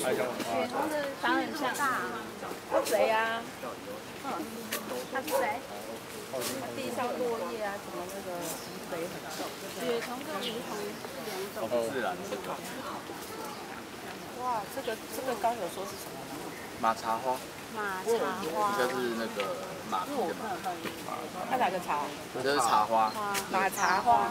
雪桐的长很像，他谁？呀？他是谁？地上落叶啊，什么那个积肥很重。雪桐跟梧桐两种。哦，自然。哇，这个这个刚有说是什么吗？马茶花，马茶花。这是那个马蹄的马。它哪个茶？这是茶花。马茶花。